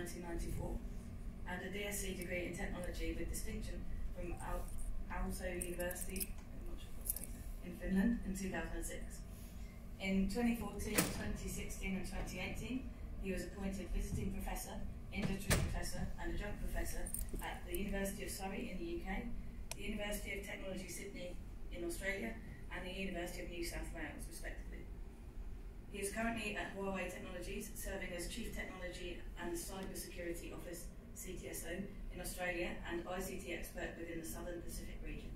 1994 and a DSc degree in technology with distinction from Al- Aalto University in Finland in 2006. In 2014, 2016 and 2018, he was appointed visiting professor, industry professor and adjunct professor at the University of Surrey in the UK, the University of Technology Sydney in Australia and the University of New South Wales, respectively. He is currently at Huawei Technologies, serving as Chief Technology and Cyber Security Office CTSO in Australia and ICT expert within the Southern Pacific region.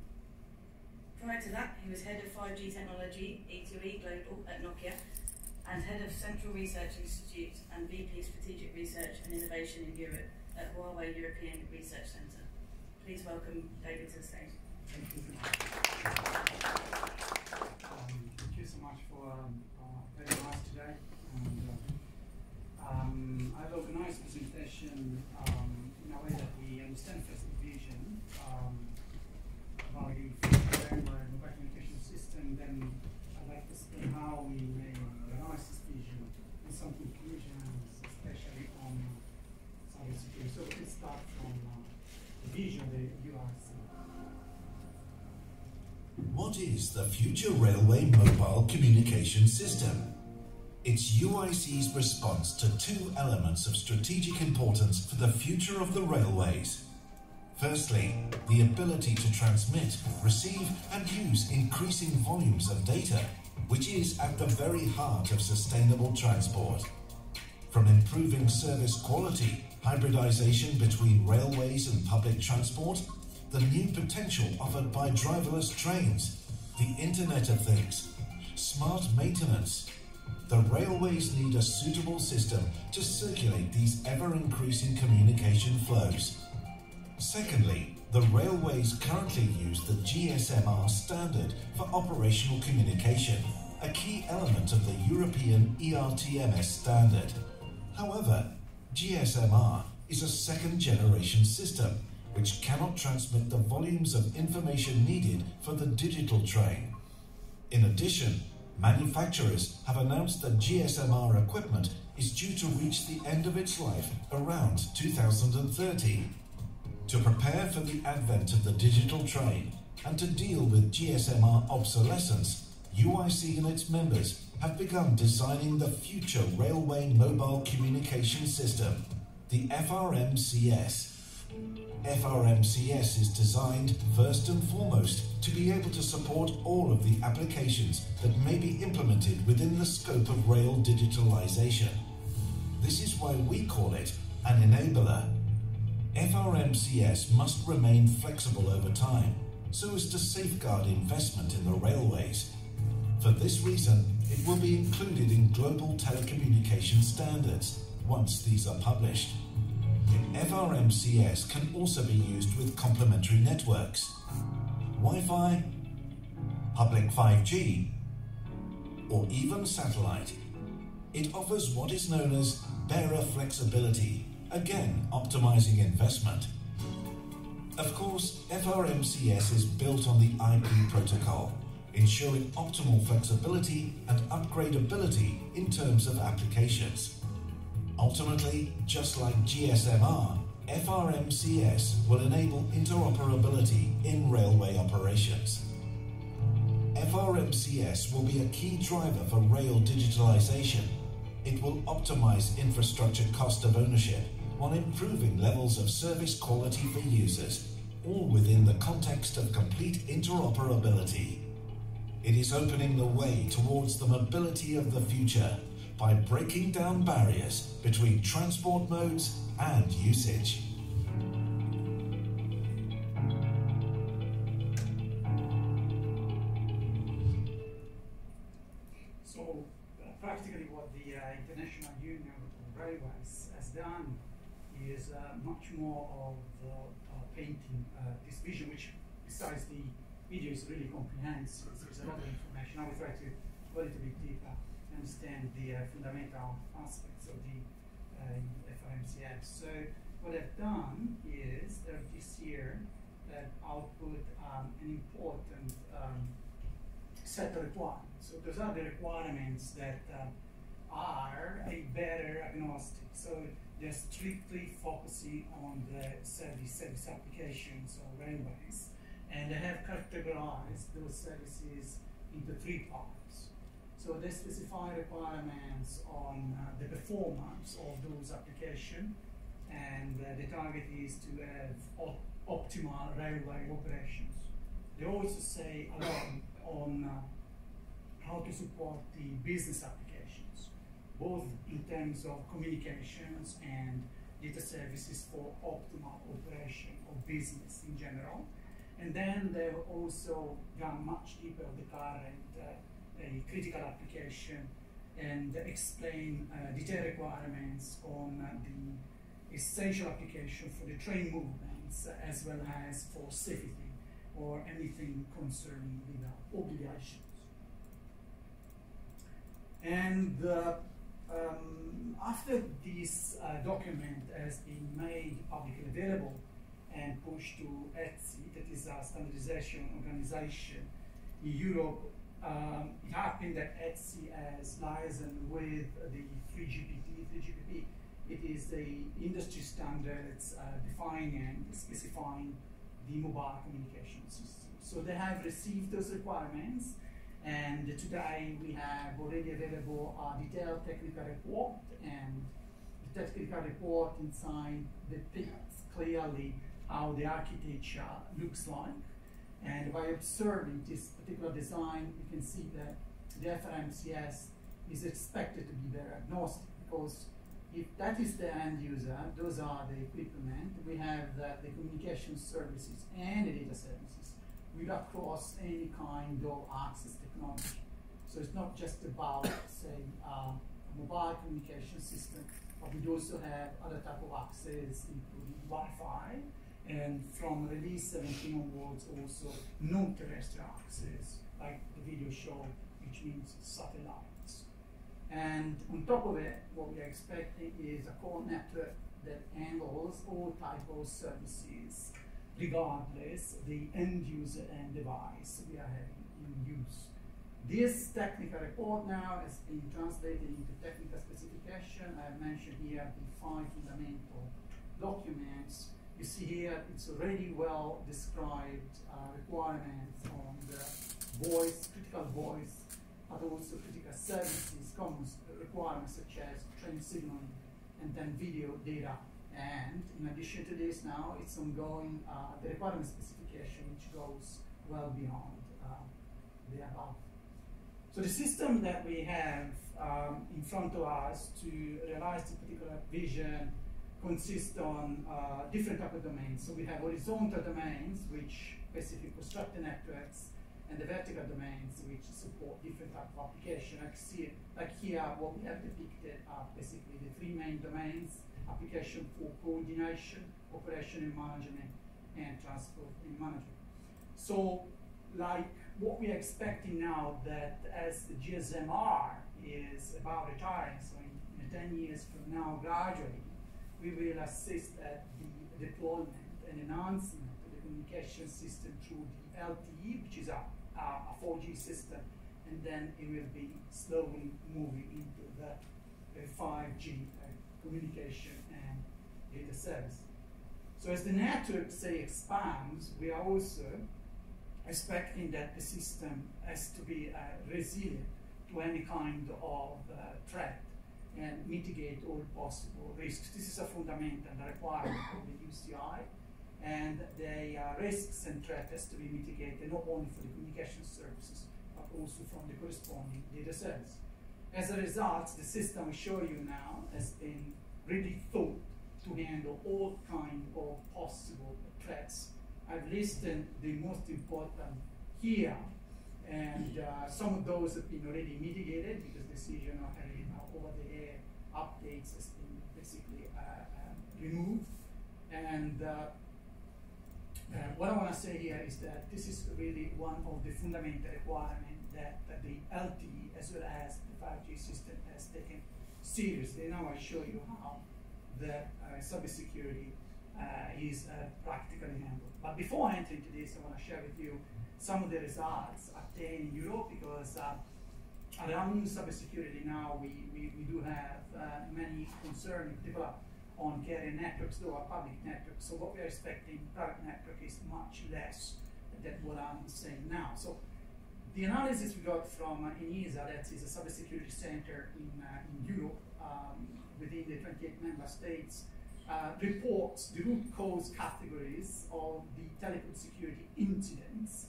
Prior to that, he was head of 5G technology, E2E Global at Nokia, and head of Central Research Institute and VP Strategic Research and Innovation in Europe at Huawei European Research Centre. Please welcome David to the stage. Thank you. Um, thank you so much for um, very nice today. And, uh, um, I've organized presentation um, in a way that we understand first the vision um, the framework mobile communication system. Then I'd like to explain how we may organize this vision in some conclusions, especially on cybersecurity. So let's start from uh, the vision, the UIC. What is the Future Railway Mobile Communication System? It's UIC's response to two elements of strategic importance for the future of the railways. Firstly, the ability to transmit, receive, and use increasing volumes of data, which is at the very heart of sustainable transport. From improving service quality, hybridization between railways and public transport, the new potential offered by driverless trains, the Internet of Things, smart maintenance. The railways need a suitable system to circulate these ever increasing communication flows. Secondly, the railways currently use the GSMR standard for operational communication, a key element of the European ERTMS standard. However, GSMR is a second generation system which cannot transmit the volumes of information needed for the digital train. In addition, manufacturers have announced that GSMR equipment is due to reach the end of its life around 2030. To prepare for the advent of the digital train and to deal with GSMR obsolescence, UIC and its members have begun designing the future railway mobile communication system, the FRMCS. FRMCS is designed first and foremost to be able to support all of the applications that may be implemented within the scope of rail digitalization. This is why we call it an enabler. FRMCS must remain flexible over time so as to safeguard investment in the railways. For this reason, it will be included in global telecommunication standards once these are published. FRMCS can also be used with complementary networks, Wi Fi, public 5G, or even satellite. It offers what is known as bearer flexibility, again optimizing investment. Of course, FRMCS is built on the IP protocol, ensuring optimal flexibility and upgradability in terms of applications. Ultimately, just like GSMR, FRMCS will enable interoperability in railway operations. FRMCS will be a key driver for rail digitalization. It will optimize infrastructure cost of ownership while improving levels of service quality for users, all within the context of complete interoperability. It is opening the way towards the mobility of the future by breaking down barriers between transport modes and usage. So uh, practically what the uh, International Union of Railways has done is uh, much more of uh, uh, painting this vision, which besides the video is really comprehensive. There's a lot of information. I will try to go a little bit deeper, understand the uh, fundamental aspects of the uh, FRMCS. So what I've done is that this year that output um, an important um, set of requirements. So those are the requirements that uh, are bearer agnostic. So they're strictly focusing on the service service applications or railways, and they have categorized those services into three parts. So they specify requirements on uh, the performance of those applications, and uh, the target is to have op optimal railway operations. They also say a lot on uh, how to support the business applications, both in terms of communications and data services for optimal operation of business in general. And then they've also gone much deeper with the current uh, critical application and explain uh, detailed requirements on uh, the essential application for the train movements as well as for safety or anything concerning the obligations. And uh, um, after this uh, document has been made publicly available and pushed to ETSI, that is a standardization organization in Europe, um, happened that ETSI has liaisoned with the 3GPP. 3GPP, it is the industry standards uh, defining and specifying the mobile communication system. So they have received those requirements and today we have already available a detailed technical report and the technical report inside depicts clearly how the architecture looks like. And by observing this particular design, you can see that the FRMCS is expected to be very agnostic because if that is the end user, those are the equipment, we have the, the communication services and the data services will across any kind of access technology. So it's not just about, say, uh, a mobile communication system, but we also have other type of access, including Wi-Fi, and from release 17 onwards, also non-terrestrial access, like the video show, which means satellites. And on top of it, what we are expecting is a core network that handles all type of services regardless the end user and device we are having in use. This technical report now has been translated into technical specification. I have mentioned here the five fundamental documents. You see here it's already well described uh, requirements on the voice, critical voice, but also critical services, common requirements such as train signaling and then video data and in addition to this, now it's ongoing uh, the requirement specification, which goes well beyond uh, the above. So the system that we have um, in front of us to realize the particular vision consists on uh, different type of domains. So we have horizontal domains, which basically construct the networks, and the vertical domains, which support different type of application. Like, see, like here, what we have depicted are basically the three main domains application for coordination, operation and management, and transport and management. So, like what we're expecting now that as the GSMR is about retiring, so in, in 10 years from now, gradually, we will assist at the deployment and enhancement of the communication system through the LTE, which is a, a, a 4G system, and then it will be slowly moving into the 5G communication and data service. So as the network, say, expands, we are also expecting that the system has to be uh, resilient to any kind of uh, threat and mitigate all possible risks. This is a fundamental requirement of the UCI, and the uh, risks and threat has to be mitigated not only for the communication services, but also from the corresponding data service. As a result, the system we show you now has been really thought to handle all kind of possible threats. I've listed the most important here, and uh, some of those have been already mitigated because decision of having uh, over-the-air updates has been basically uh, um, removed. And uh, uh, what I want to say here is that this is really one of the fundamental requirements that, that the LTE as well as the 5G system has taken seriously. Now I show you how the uh, cybersecurity uh, is uh, practically handled. But before I enter into this, I want to share with you some of the results obtained in Europe because uh, around cybersecurity now, we, we, we do have uh, many concerns, in particular on carrier networks, though are public networks. So what we are expecting private network is much less than what I'm saying now. So the analysis we got from uh, ENISA, that is a cybersecurity center in, uh, in Europe, um, within the 28 member states, uh, reports the root cause categories of the telecom security incidents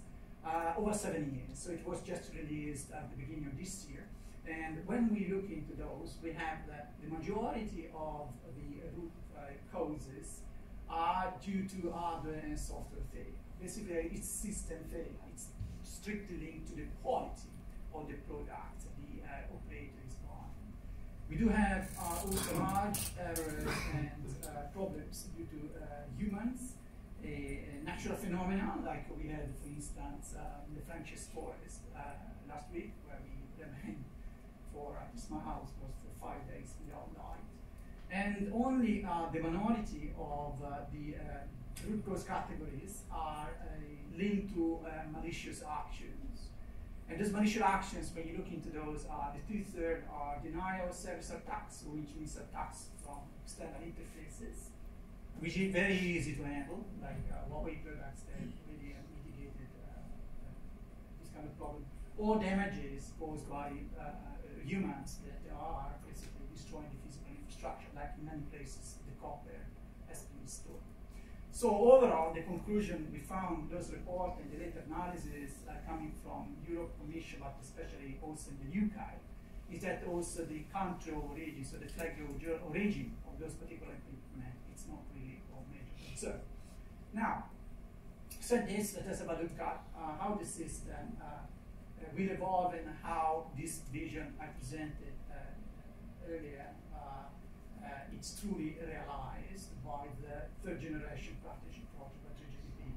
over seven years. So it was just released at the beginning of this year. And when we look into those, we have that the majority of the root uh, causes are due to hardware and software failure. Basically, it's system failure. It's strictly linked to the quality of the product the uh, operator is buying. We do have uh, also large errors and uh, problems due to uh, humans, natural phenomena like we had, for instance, um, the French forest uh, last week, where we remained for at least my house was for five days without light. And only uh, the minority of uh, the uh, root cause categories are uh, linked to uh, malicious actions. And those malicious actions, when you look into those, are the two-thirds are denial of service attacks, which means attacks from external interfaces, which is very easy to handle, like uh, Huawei products that really mitigated this kind of problem, or damages caused by uh, uh, humans that are basically destroying the physical infrastructure, like in many places the copper has been stored. So overall, the conclusion we found, those reports and the later analysis uh, coming from Europe Commission, but especially also in the UK, is that also the country of origin, so the flag origin of those particular equipment, not really of major concern. Now, so this, let us have a look at uh, how the system uh, uh, will evolve and how this vision I presented uh, earlier uh, it's truly realized by the third generation partnership project by 3GPP.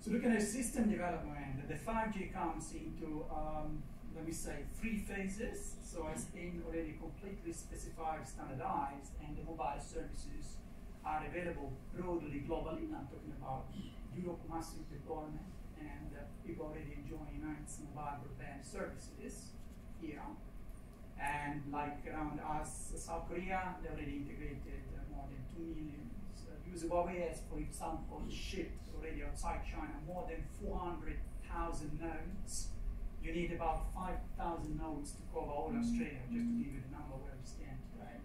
So looking at system development, the 5G comes into, um, let me say, three phases. So it's been already completely specified, standardized, and the mobile services are available broadly globally. I'm talking about Europe massive deployment, and uh, people already enjoying nice mobile broadband services here. And like around us, South Korea, they already integrated uh, more than 2 million uh, users. Has, for example, shipped already outside China more than 400,000 nodes. You need about 5,000 nodes to cover all Australia, just to give you the number where we stand today.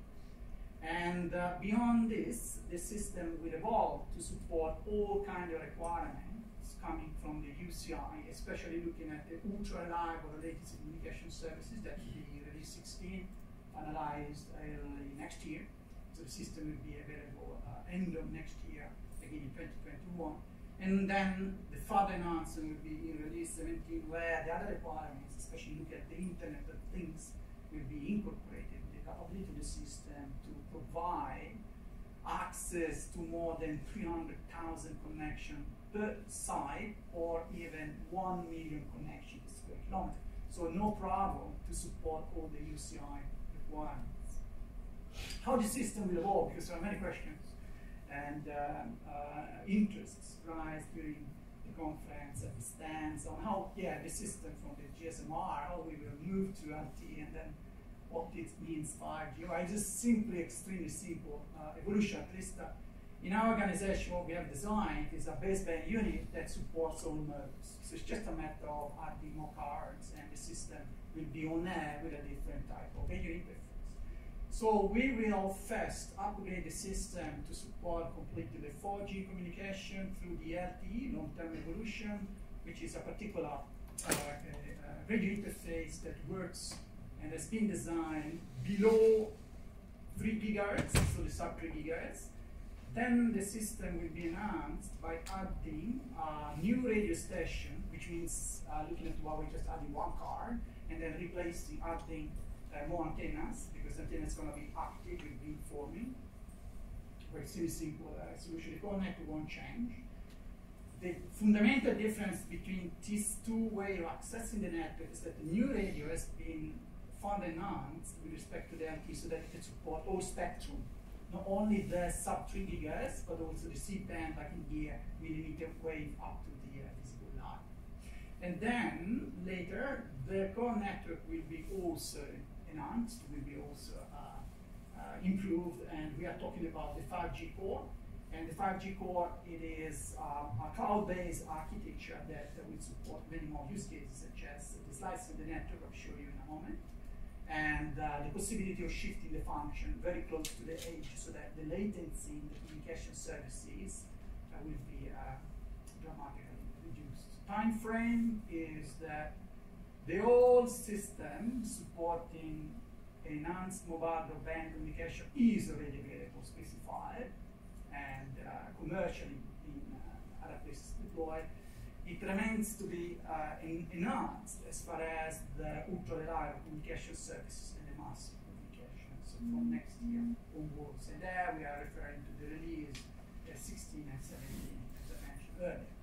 And uh, beyond this, the system will evolve to support all kinds of requirements coming from the UCI, especially looking at the ultra reliable latency communication services that be release 16 finalized early next year. So the system will be available uh, end of next year, again in 2021. And then the further announcement will be in release 17 where the other requirements, especially look at the Internet of Things, will be incorporated the capability of the system to provide access to more than 300,000 connections per site or even 1 million connections per kilometer. So no problem to support all the UCI requirements. How the system will evolve, because there are many questions and um, uh, interests rise during conference and stands on how, yeah, the system from the GSMR, how we will move to LTE and then what it means 5G. I just simply extremely simple uh, evolution, at least uh, in our organization, what we have designed is a baseband unit that supports all modes. So it's just a matter of adding more cards and the system will be on air with a different type of radio interface. So we will first upgrade the system to support completely the 4G communication through the LTE, long-term evolution, which is a particular uh, uh, radio interface that works and has been designed below 3 gigahertz, so the sub 3 gigahertz, then the system will be enhanced by adding a new radio station, which means uh, looking at what we just adding one card, and then replacing, adding more antennas, because the antenna is going to be active with beamforming. Very simple uh, solution. The connect won't change. The fundamental difference between these two ways of accessing the network is that the new radio has been further enhanced with respect to the LTE so that it can support all spectrum not only the sub 3 gigahertz, but also the C-band, like in here, millimeter wave up to the uh, visible line. And then later, the core network will be also enhanced, will be also uh, uh, improved, and we are talking about the 5G core. And the 5G core, it is um, a cloud-based architecture that, that will support many more use cases, such as the slice of the network I'll show you in a moment, and uh, the possibility of shifting the function very close to the edge so that the latency in the communication services uh, will be uh, dramatically reduced. Time frame is that the old system supporting enhanced mobile broadband communication is already available, specified, and uh, commercially in uh, other places deployed. It remains to be uh, enhanced as far as the ultra reliable communication services and the massive communication. So from next year onwards, and there we are referring to the release uh, 16 and 17, as I mentioned earlier.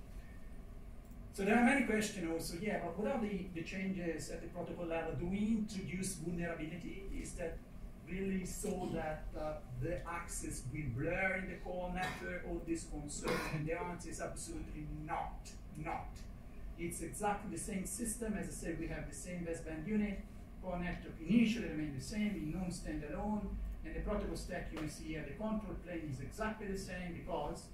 So there are many questions also, yeah, but what are the, the changes at the protocol level? Do we introduce vulnerability? Is that really so that uh, the access will blur in the core network or this concern? And the answer is absolutely not, not. It's exactly the same system. As I said, we have the same baseband unit. Core network initially remained the same in non-standalone. And the protocol stack you see here, the control plane is exactly the same because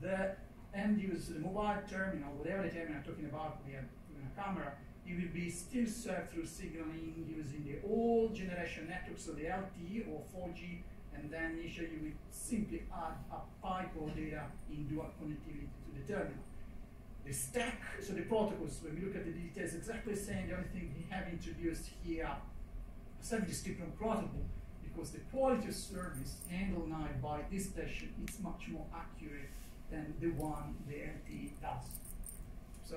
the end the mobile terminal, whatever the terminal I'm talking about, we have a camera, it will be still served through signaling using the old generation network, so the LTE or 4G, and then initially you will simply add a pipe or data in dual connectivity to the terminal. The stack, so the protocols, when we look at the details, exactly the same. The only thing we have introduced here, service description protocol, because the quality of service handled now by this station is much more accurate than the one the LTE does. So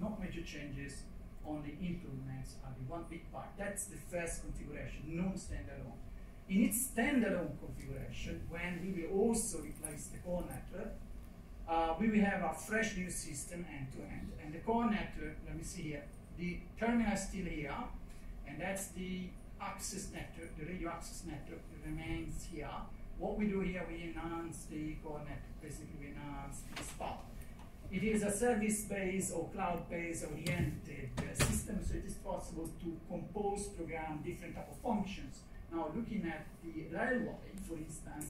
not major changes, only improvements are the one big part. That's the first configuration, non-standalone. In its standalone configuration, when we will also replace the core network, uh, we will have a fresh new system end-to-end. -end. And the core network, let me see here, the terminal is still here, and that's the access network, the radio access network remains here. What we do here, we enhance the core basically we enhance the spot. It is a service-based or cloud-based oriented uh, system, so it is possible to compose, program different type of functions. Now, looking at the railway, for instance,